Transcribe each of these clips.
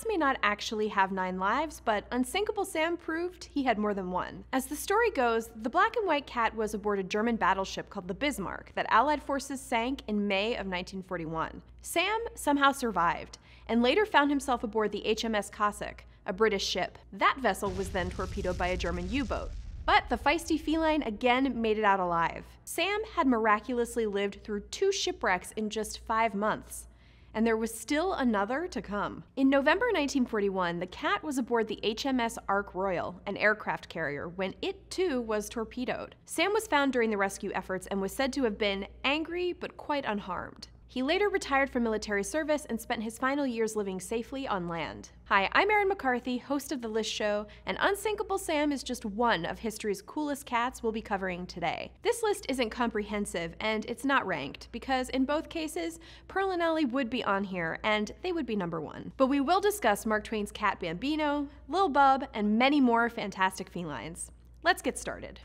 Cats may not actually have nine lives, but Unsinkable Sam proved he had more than one. As the story goes, the black and white cat was aboard a German battleship called the Bismarck that Allied forces sank in May of 1941. Sam somehow survived, and later found himself aboard the HMS Cossack, a British ship. That vessel was then torpedoed by a German U boat. But the feisty feline again made it out alive. Sam had miraculously lived through two shipwrecks in just five months and there was still another to come. In November 1941, the cat was aboard the HMS Ark Royal, an aircraft carrier, when it too was torpedoed. Sam was found during the rescue efforts and was said to have been angry but quite unharmed. He later retired from military service and spent his final years living safely on land. Hi, I'm Erin McCarthy, host of The List Show, and Unsinkable Sam is just one of history's coolest cats we'll be covering today. This list isn't comprehensive and it's not ranked, because in both cases, Pearl and Ellie would be on here and they would be number one. But we will discuss Mark Twain's cat Bambino, Lil Bub, and many more fantastic felines. Let's get started.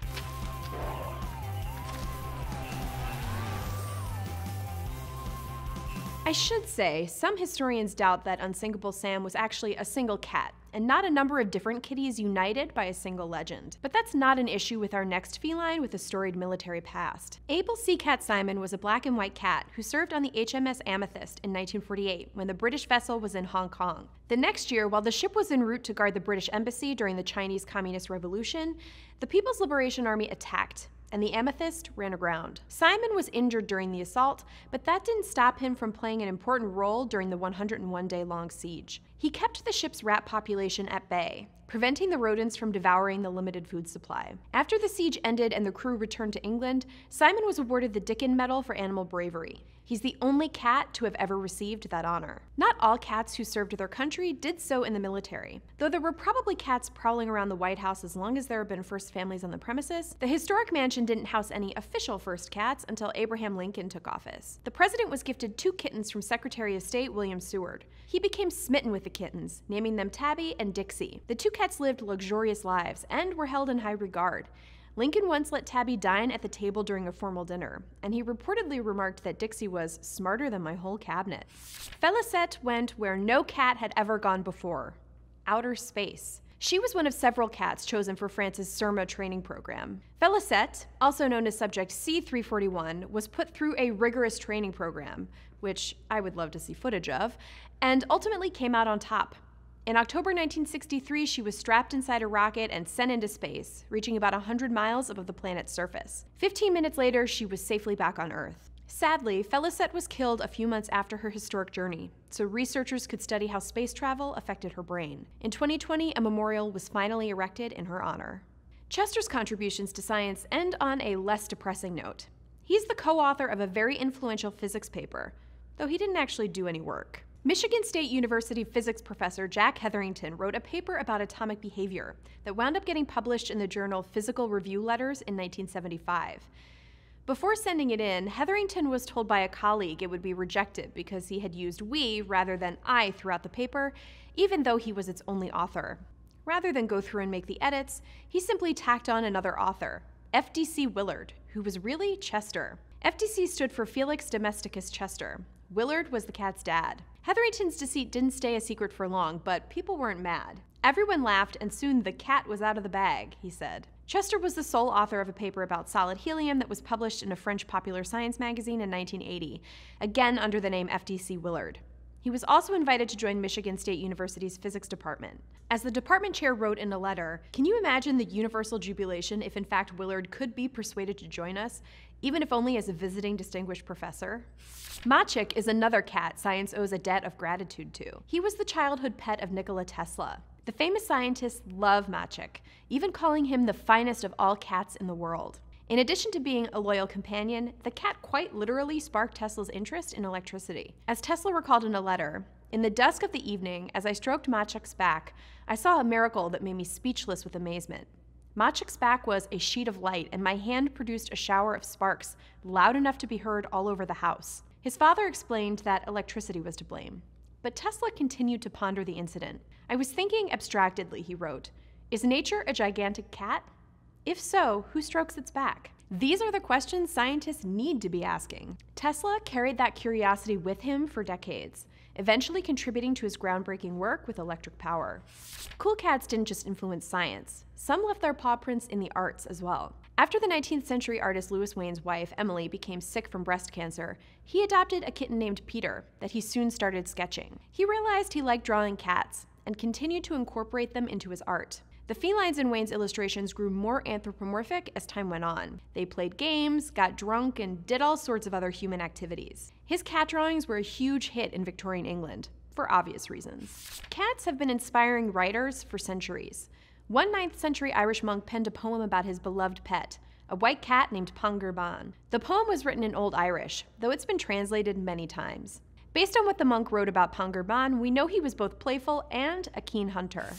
I should say, some historians doubt that Unsinkable Sam was actually a single cat, and not a number of different kitties united by a single legend. But that's not an issue with our next feline with a storied military past. Able Seacat Simon was a black and white cat who served on the HMS Amethyst in 1948 when the British vessel was in Hong Kong. The next year, while the ship was en route to guard the British embassy during the Chinese Communist Revolution, the People's Liberation Army attacked, and the amethyst ran aground. Simon was injured during the assault, but that didn't stop him from playing an important role during the 101 day long siege. He kept the ship's rat population at bay, preventing the rodents from devouring the limited food supply. After the siege ended and the crew returned to England, Simon was awarded the Dickin Medal for animal bravery. He's the only cat to have ever received that honor. Not all cats who served their country did so in the military. Though there were probably cats prowling around the White House as long as there have been first families on the premises, the historic mansion didn't house any official first cats until Abraham Lincoln took office. The president was gifted two kittens from Secretary of State William Seward. He became smitten with the kittens, naming them Tabby and Dixie. The two cats lived luxurious lives and were held in high regard. Lincoln once let Tabby dine at the table during a formal dinner, and he reportedly remarked that Dixie was smarter than my whole cabinet. Felicette went where no cat had ever gone before outer space. She was one of several cats chosen for France's CERMA training program. Felicette, also known as Subject C341, was put through a rigorous training program, which I would love to see footage of, and ultimately came out on top. In October 1963, she was strapped inside a rocket and sent into space, reaching about 100 miles above the planet's surface. 15 minutes later, she was safely back on Earth. Sadly, Felicette was killed a few months after her historic journey, so researchers could study how space travel affected her brain. In 2020, a memorial was finally erected in her honor. Chester's contributions to science end on a less depressing note. He's the co author of a very influential physics paper, though he didn't actually do any work. Michigan State University physics professor Jack Hetherington wrote a paper about atomic behavior that wound up getting published in the journal Physical Review Letters in 1975. Before sending it in, Hetherington was told by a colleague it would be rejected because he had used we rather than I throughout the paper, even though he was its only author. Rather than go through and make the edits, he simply tacked on another author, FDC Willard, who was really Chester. FDC stood for Felix Domesticus Chester. Willard was the cat's dad. Hetherington's deceit didn't stay a secret for long, but people weren't mad. Everyone laughed, and soon the cat was out of the bag, he said. Chester was the sole author of a paper about solid helium that was published in a French popular science magazine in 1980, again under the name FDC Willard. He was also invited to join Michigan State University's physics department. As the department chair wrote in a letter, can you imagine the universal jubilation if in fact Willard could be persuaded to join us, even if only as a visiting distinguished professor? Macak is another cat science owes a debt of gratitude to. He was the childhood pet of Nikola Tesla. The famous scientists love Macak, even calling him the finest of all cats in the world. In addition to being a loyal companion, the cat quite literally sparked Tesla's interest in electricity. As Tesla recalled in a letter, in the dusk of the evening, as I stroked Macak's back, I saw a miracle that made me speechless with amazement. Macak's back was a sheet of light, and my hand produced a shower of sparks, loud enough to be heard all over the house. His father explained that electricity was to blame. But Tesla continued to ponder the incident. I was thinking abstractedly, he wrote. Is nature a gigantic cat? If so, who strokes its back? These are the questions scientists need to be asking. Tesla carried that curiosity with him for decades, eventually contributing to his groundbreaking work with electric power. Cool cats didn't just influence science, some left their paw prints in the arts as well. After the 19th century artist Louis Wain's wife, Emily, became sick from breast cancer, he adopted a kitten named Peter that he soon started sketching. He realized he liked drawing cats and continued to incorporate them into his art. The felines in Wain's illustrations grew more anthropomorphic as time went on. They played games, got drunk, and did all sorts of other human activities. His cat drawings were a huge hit in Victorian England, for obvious reasons. Cats have been inspiring writers for centuries. One 9th century Irish monk penned a poem about his beloved pet, a white cat named Pangur The poem was written in Old Irish, though it's been translated many times. Based on what the monk wrote about Pangur we know he was both playful and a keen hunter.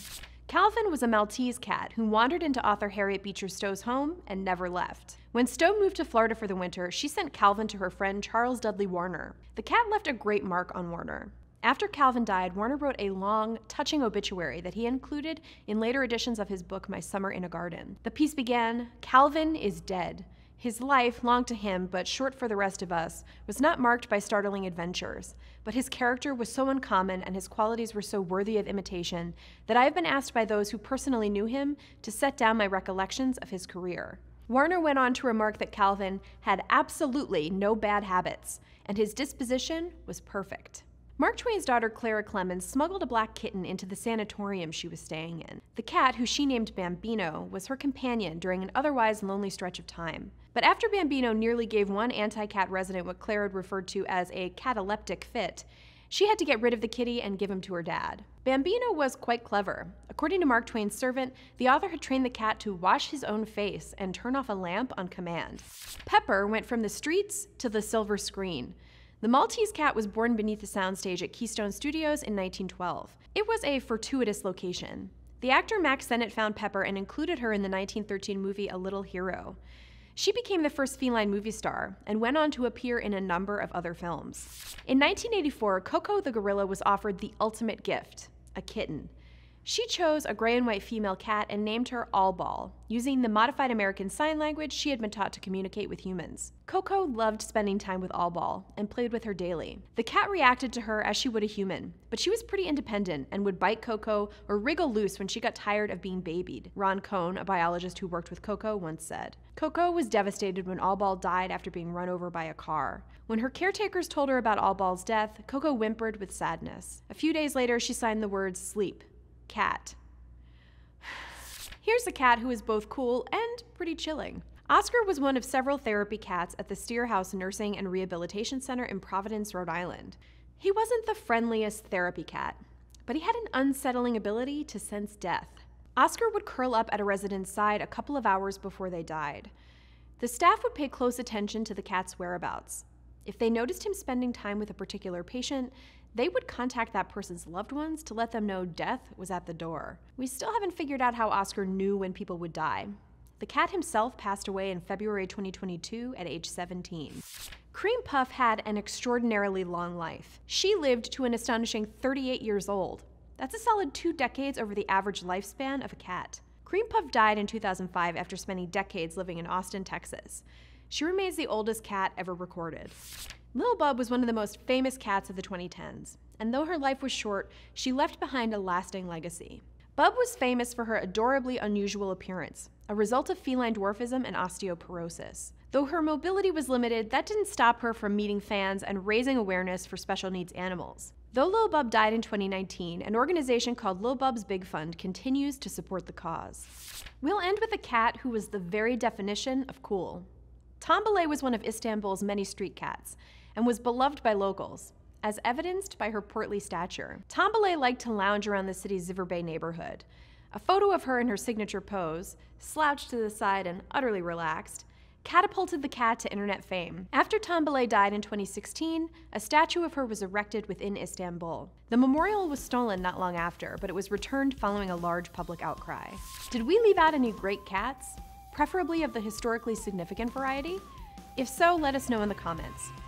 Calvin was a Maltese cat who wandered into author Harriet Beecher Stowe's home and never left. When Stowe moved to Florida for the winter, she sent Calvin to her friend Charles Dudley Warner. The cat left a great mark on Warner. After Calvin died, Warner wrote a long, touching obituary that he included in later editions of his book, My Summer in a Garden. The piece began Calvin is dead. His life, long to him but short for the rest of us, was not marked by startling adventures, but his character was so uncommon and his qualities were so worthy of imitation that I have been asked by those who personally knew him to set down my recollections of his career. Warner went on to remark that Calvin had absolutely no bad habits, and his disposition was perfect. Mark Twain's daughter Clara Clemens smuggled a black kitten into the sanatorium she was staying in. The cat, who she named Bambino, was her companion during an otherwise lonely stretch of time. But after Bambino nearly gave one anti cat resident what Clara had referred to as a cataleptic fit, she had to get rid of the kitty and give him to her dad. Bambino was quite clever. According to Mark Twain's servant, the author had trained the cat to wash his own face and turn off a lamp on command. Pepper went from the streets to the silver screen. The Maltese cat was born beneath the soundstage at Keystone Studios in 1912. It was a fortuitous location. The actor Mack Sennett found Pepper and included her in the 1913 movie A Little Hero. She became the first feline movie star and went on to appear in a number of other films. In 1984, Coco the gorilla was offered the ultimate gift a kitten. She chose a gray and white female cat and named her All Ball, using the modified American Sign Language she had been taught to communicate with humans. Coco loved spending time with All Ball and played with her daily. The cat reacted to her as she would a human, but she was pretty independent and would bite Coco or wriggle loose when she got tired of being babied, Ron Cohn, a biologist who worked with Coco, once said. Coco was devastated when All Ball died after being run over by a car. When her caretakers told her about All Ball's death, Coco whimpered with sadness. A few days later, she signed the words sleep cat. Here's a cat who is both cool and pretty chilling. Oscar was one of several therapy cats at the Steere House Nursing and Rehabilitation Center in Providence, Rhode Island. He wasn't the friendliest therapy cat, but he had an unsettling ability to sense death. Oscar would curl up at a resident's side a couple of hours before they died. The staff would pay close attention to the cat's whereabouts. If they noticed him spending time with a particular patient, they would contact that person's loved ones to let them know death was at the door. We still haven't figured out how Oscar knew when people would die. The cat himself passed away in February 2022 at age 17. Creme Puff had an extraordinarily long life. She lived to an astonishing 38 years old. That's a solid two decades over the average lifespan of a cat. Creme Puff died in 2005 after spending decades living in Austin, Texas. She remains the oldest cat ever recorded. Lil Bub was one of the most famous cats of the 2010s, and though her life was short, she left behind a lasting legacy. Bub was famous for her adorably unusual appearance, a result of feline dwarfism and osteopetrosis. Though her mobility was limited, that didn't stop her from meeting fans and raising awareness for special needs animals. Though Lil Bub died in 2019, an organization called Lil Bub's Big Fund continues to support the cause. We'll end with a cat who was the very definition of cool. Tombili was one of Istanbul's many street cats, and was beloved by locals, as evidenced by her portly stature. Tombili liked to lounge around the city's Ziver neighborhood. A photo of her in her signature pose, slouched to the side and utterly relaxed, catapulted the cat to internet fame. After Tombili died in 2016, a statue of her was erected within Istanbul. The memorial was stolen not long after, but it was returned following a large public outcry. Did we leave out any great cats? Preferably of the historically significant variety? If so, let us know in the comments.